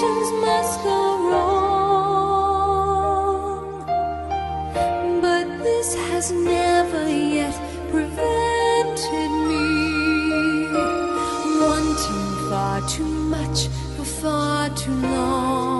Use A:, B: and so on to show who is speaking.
A: nations must go wrong. But this has never yet prevented me wanting far too much for far too long.